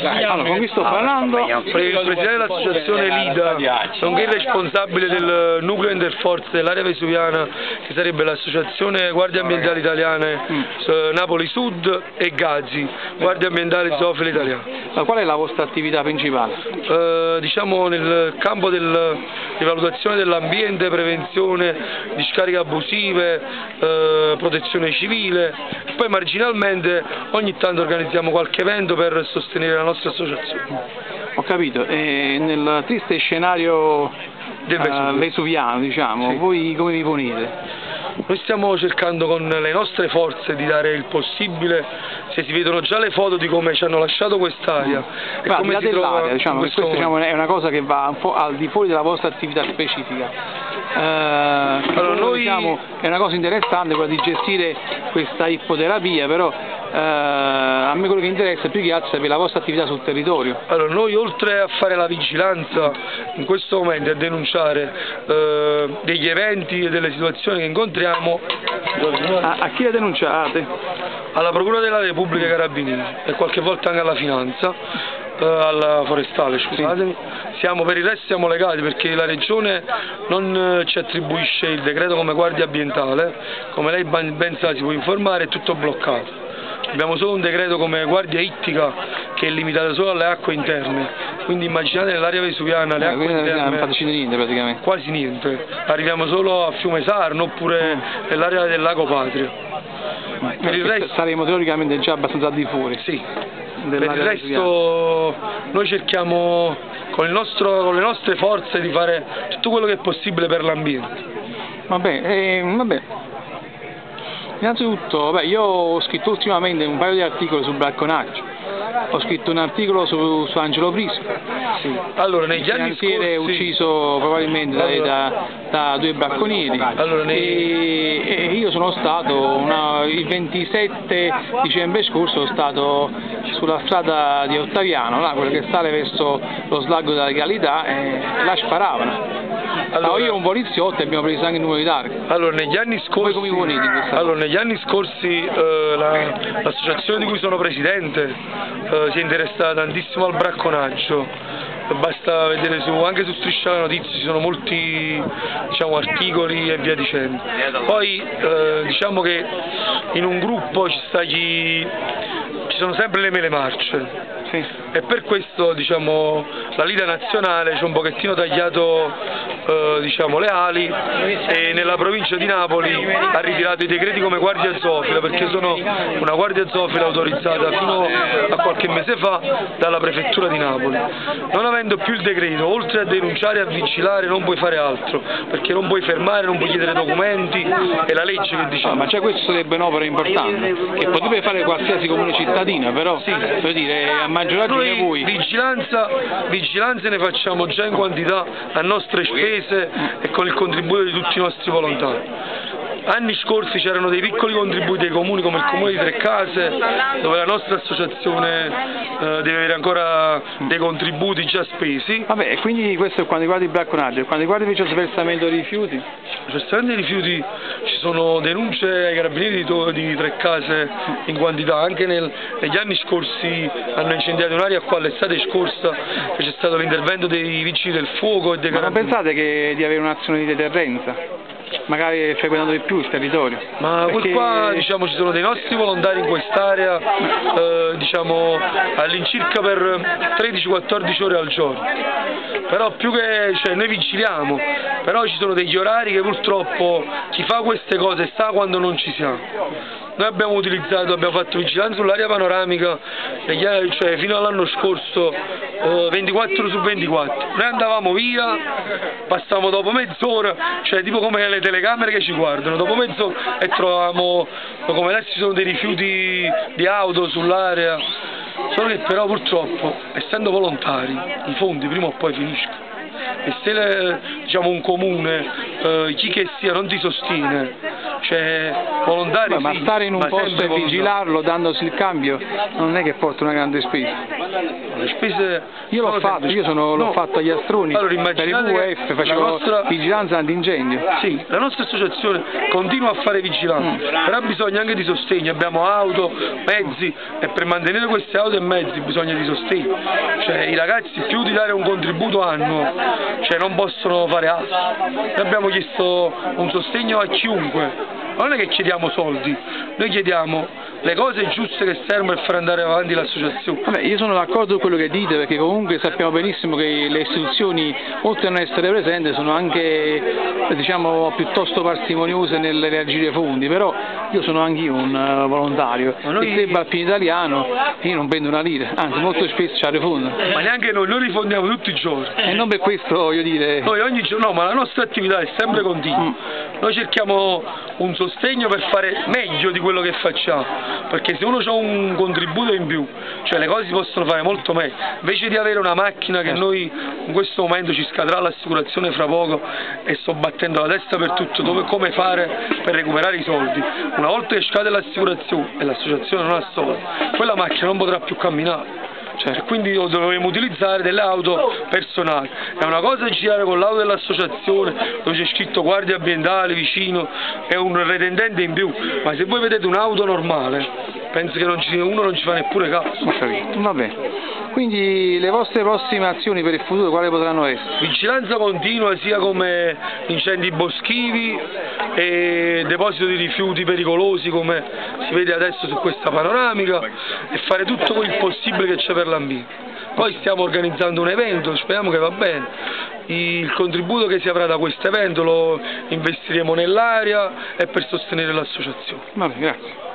Allora, con chi sto parlando? Il presidente dell'associazione LIDA, nonché il responsabile del nucleo interforze dell'area vesuviana, che sarebbe l'associazione Guardie Ambientali Italiane Napoli Sud e Gazzi, Guardia Ambientale Zoofila Italiana. Ma qual è la vostra attività principale? Eh, diciamo nel campo del, di valutazione dell'ambiente, prevenzione di scariche abusive, eh, protezione civile, poi marginalmente ogni tanto organizziamo qualche evento per sostenere la nostra associazione. Ho capito, e nel triste scenario Del eh, Vesuvio. vesuviano, diciamo, Sì. voi come vi ponete? Noi stiamo cercando con le nostre forze di dare il possibile, se si vedono già le foto di come ci hanno lasciato quest'aria e come si trova diciamo, questo questa diciamo, è una cosa che va un po' al di fuori della vostra attività specifica. Eh, Allora, noi- diciamo, è una cosa interessante quella di gestire questa ippoterapia, però eh, a me quello che interessa più che altro è sapere la vostra attività sul territorio. Allora, noi oltre a fare la vigilanza in questo momento e a denunciare eh, degli eventi e delle situazioni che incontriamo A, a chi la denunciate? alla Procura della Repubblica Carabinieri e qualche volta anche alla Finanza, eh, alla Forestale, scusatemi, siamo, per il resto siamo legati perché la Regione non eh, ci attribuisce il decreto come guardia ambientale, come lei ben sa si può informare, è tutto bloccato. Abbiamo solo un decreto come guardia ittica che è limitato solo alle acque interne, quindi immaginate nell'area vesuviana le Eh, acque non interne fateci niente praticamente. quasi niente, arriviamo solo a Fiume Sarno oppure nell'area del lago Patria. Per il resto, Saremo teoricamente già abbastanza di fuori. sì, per il vesuviana. resto noi cerchiamo con, nostro- con le nostre forze di fare tutto quello che è possibile per l'ambiente. Vabbè, eh, vabbè. Innanzitutto, vabbè, io ho scritto ultimamente un paio di articoli sul bracconaggio. Ho scritto un articolo su, su Angelo Prisco, Allora, negli anni finanziere scorsi, ucciso probabilmente da, da- da due bracconieri. Allora, nei- e, e io sono stato una- il 27 dicembre scorso sono stato sulla strada di Ottaviano, là, quella che sale verso lo slago della legalità e là sparavano. Allora- Stavo io un poliziotto e abbiamo preso anche il numero di targa. allora, negli anni scorsi, allora, negli anni scorsi eh, la- l'associazione di cui sono presidente eh, si è interessata tantissimo al bracconaggio. Basta vedere su, anche su Striscia la Notizia ci sono molti diciamo, articoli e via dicendo. Poi eh, diciamo che in un gruppo ci, sta chi, ci sono sempre le mele marce. Sì. E per questo diciamo, la Liga Nazionale ci ha un pochettino tagliato eh, diciamo, le ali e nella provincia di Napoli ha ritirato i decreti come guardia zoofila perché sono una guardia zoofila autorizzata fino a qualche mese fa dalla prefettura di Napoli. Non avendo più il decreto, oltre a denunciare e a vigilare non puoi fare altro perché non puoi fermare, non puoi chiedere documenti, è la legge che dice. Ah, ma già questo sarebbe un'opera importante, che potrebbe fare qualsiasi comune cittadino, però Sì. per dire, a maggior ragione voi. vigilanza, vigilanze ne facciamo già in quantità a nostre spese e con il contributo di tutti i nostri volontari. Anni scorsi c'erano dei piccoli contributi ai comuni come il comune di Trecase dove la nostra associazione eh, deve avere ancora dei contributi già spesi. Vabbè, e quindi questo è quando riguarda il bracconaggio, quando riguarda invece il sversamento dei rifiuti, Gestione dei rifiuti ci sono denunce ai carabinieri di, di Trecase in quantità, anche nel- negli anni scorsi hanno incendiato un'area qua l'estate scorsa c'è stato l'intervento dei vigili del fuoco e dei ma non carabinieri. pensate che di avere un'azione di deterrenza? Magari frequentando di più il territorio. Ma Perché- qua diciamo, ci sono dei nostri volontari in quest'area eh, diciamo, all'incirca per 13-14 ore al giorno. Però più che cioè, noi vigiliamo, però ci sono degli orari che purtroppo chi fa queste cose sta quando non ci siamo. Noi abbiamo utilizzato, abbiamo fatto vigilanza sull'area panoramica cioè, fino all'anno scorso eh, 24 su 24. Noi andavamo via, passavamo dopo mezz'ora, cioè tipo come le telecamere che ci guardano, dopo mezz'ora e trovavamo come adesso ci sono dei rifiuti di auto sull'area. Solo che però purtroppo, essendo volontari, i fondi prima o poi finiscono. E se diciamo, un comune, eh, chi che sia, non ti sostiene, cioè volontari ma sì, stare in un ma posto e vigilarlo dandosi il cambio non è che porta una grande spesa. le spese... Io l'ho fatto, io sono, l'ho no. fatto agli Astroni, allora, per il WWF, facevo nostra... vigilanza antincendio. Sì, la nostra associazione continua a fare vigilanza, mm. però ha bisogno anche di sostegno, abbiamo auto, mezzi e per mantenere queste auto e mezzi bisogna di sostegno. Cioè i ragazzi più di dare un contributo annuo, cioè non possono fare altro. Noi abbiamo chiesto un sostegno a chiunque, non è che chiediamo soldi, noi chiediamo le cose giuste che servono per far andare avanti l'associazione. Io sono d'accordo con quello che dite perché comunque sappiamo benissimo che le istituzioni oltre a non essere presenti sono anche diciamo, piuttosto parsimoniose nel reagire fondi, però io sono anche io un uh, volontario, noi... il club alpino italiano io non vendo una lira, anzi molto spesso c'ha rifondo. Ma neanche noi, noi rifondiamo tutti i giorni. E non per questo voglio dire... Noi ogni giorno, no, ma la nostra attività è sempre continua. Mm. Noi cerchiamo un sostegno per fare meglio di quello che facciamo, perché se uno ha un contributo in più, cioè le cose si possono fare molto meglio, invece di avere una macchina che noi in questo momento ci scadrà l'assicurazione fra poco e sto battendo la testa per tutto, dove come fare per recuperare i soldi, una volta che scade l'assicurazione e l'associazione non ha soldi, quella macchina non potrà più camminare. Cioè, quindi dovremmo utilizzare delle auto personali. È una cosa girare con l'auto dell'associazione dove c'è scritto guardia ambientale vicino e un retendente in più, ma se voi vedete un'auto normale, penso che non ci, uno non ci fa neppure caso. Va bene. Quindi le vostre prossime azioni per il futuro quali potranno essere? Vigilanza continua sia come incendi boschivi e deposito di rifiuti pericolosi come si vede adesso su questa panoramica e fare tutto il possibile che c'è per l'ambiente. Poi stiamo organizzando un evento, speriamo che va bene. Il contributo che si avrà da questo evento lo investiremo nell'area e per sostenere l'associazione. grazie.